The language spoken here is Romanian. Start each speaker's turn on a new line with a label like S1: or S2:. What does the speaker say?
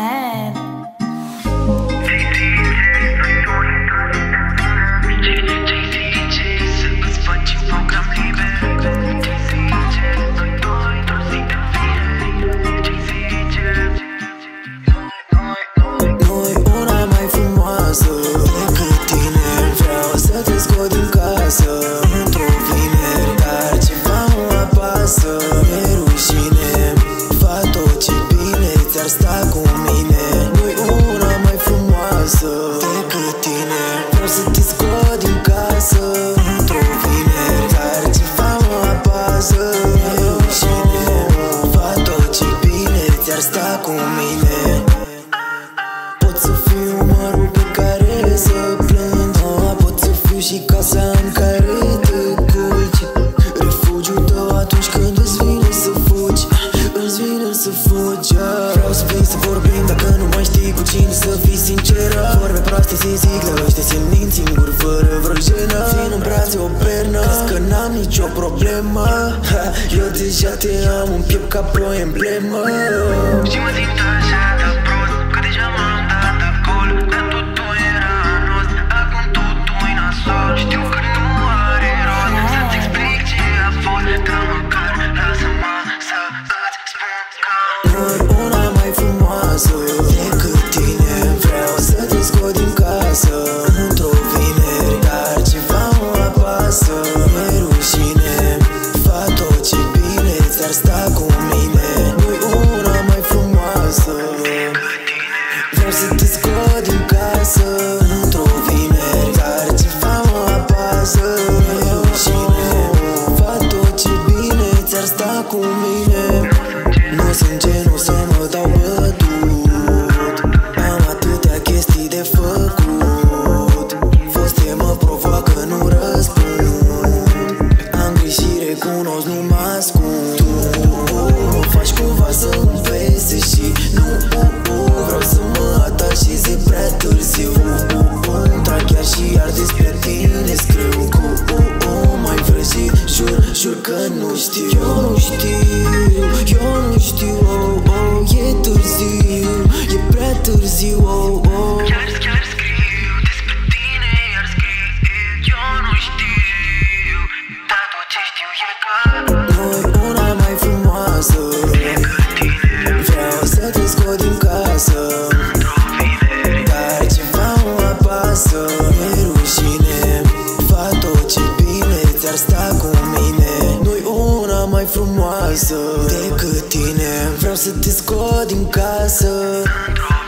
S1: Yeah. contează Și de fac tot ce bine Ți-ar sta cu mine. dați o pernă Crezi că n-am nicio problemă. Ha, Eu deja te am un piept ca pe o emblemă.
S2: Și mă simt
S1: and Jim. jur că nu știu Eu nu știu, eu nu știu, oh, oh E târziu, e prea târziu, oh, oh.
S2: Chiar, chiar scriu despre tine, iar scriu Eu nu știu, dar ce știu e că
S1: Nu e una mai frumoasă
S2: E ca tine.
S1: Vreau să te scot din casă acasă Decât tine Vreau să te scot din casă.
S2: Să-mi